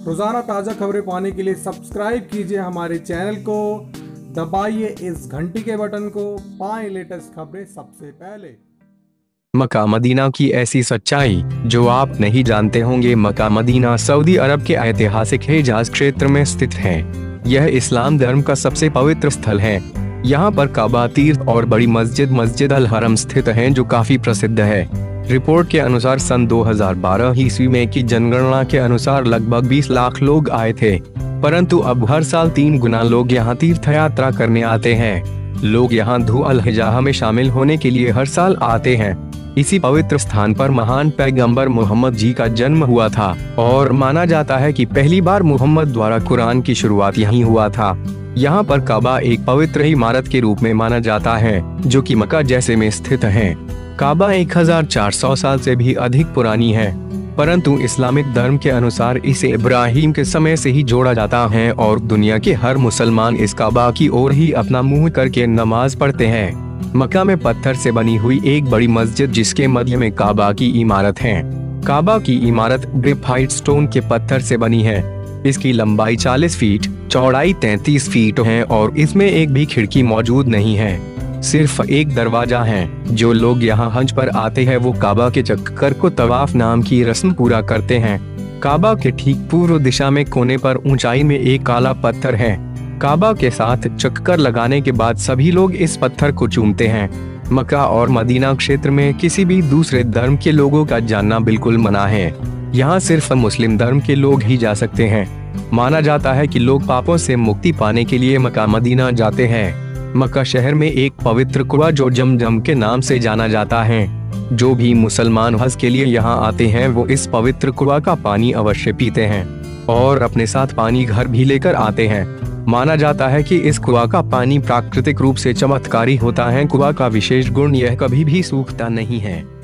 रोज़ाना ताज़ा खबरें पाने के लिए सब्सक्राइब कीजिए हमारे चैनल को। दबाइए इस घंटी के बटन को। पाएँ लेटेस्ट खबरें सबसे पहले। मक्का मदीना की ऐसी सच्चाई, जो आप नहीं जानते होंगे। मका मदीना सऊदी अरब के ऐतिहासिक हिजाज क्षेत्र में स्थित है। यह इस्लाम धर्म का सबसे पवित्र स्थल है। यहाँ पर काबा तीर्थ और बड़ी मस्जिद मस्जिद अल हरम स्थित है, जो काफ़ी प्रसिद्ध है। रिपोर्ट के अनुसार सन 2012 ईस्वी में की जनगणना के अनुसार लगभग 20 लाख लोग आए थे। परंतु अब हर साल तीन गुना लोग यहाँ तीर्थ यात्रा करने आते हैं। लोग यहाँ धू अल हिजाह में शामिल होने के लिए हर साल आते हैं। इसी पवित्र स्थान पर महान पैगंबर मोहम्मद जी का जन्म हुआ था और माना जाता है कि पहली बार मोहम्मद द्वारा कुरान की शुरुआत यहीं हुआ था। यहाँ पर काबा एक पवित्र इमारत के रूप में माना जाता है, जो कि मक्का जैसे में स्थित है। काबा 1400 साल से भी अधिक पुरानी है, परंतु इस्लामिक धर्म के अनुसार इसे इब्राहिम के समय से ही जोड़ा जाता है और दुनिया के हर मुसलमान इस काबा की ओर ही अपना मुँह करके नमाज़ पढ़ते हैं। मक्का में पत्थर से बनी हुई एक बड़ी मस्जिद जिसके मध्य में काबा की इमारत है। काबा की इमारत ग्रेफाइट स्टोन के पत्थर से बनी है। इसकी लंबाई 40 फीट, चौड़ाई 33 फीट है और इसमें एक भी खिड़की मौजूद नहीं है। सिर्फ़ एक दरवाज़ा है। जो लोग यहाँ हज पर आते हैं, वो काबा के चक्कर को तवाफ नाम की रस्म पूरा करते हैं। काबा के ठीक पूर्व दिशा में कोने पर ऊंचाई में एक काला पत्थर है। काबा के साथ चक्कर लगाने के बाद सभी लोग इस पत्थर को चूमते हैं। मक्का और मदीना क्षेत्र में किसी भी दूसरे धर्म के लोगों का जानना बिल्कुल मना है। यहाँ सिर्फ़ मुस्लिम धर्म के लोग ही जा सकते हैं। माना जाता है कि लोग पापों से मुक्ति पाने के लिए मक्का मदीना जाते हैं। मक्का शहर में एक पवित्र कुआ जो जमजम के नाम से जाना जाता है। जो भी मुसलमान हज के लिए यहाँ आते हैं, वो इस पवित्र कुआ का पानी अवश्य पीते हैं और अपने साथ पानी घर भी लेकर आते हैं। माना जाता है कि इस कुआ का पानी प्राकृतिक रूप से चमत्कारी होता है। कुआ का विशेष गुण यह कभी भी सूखता नहीं है।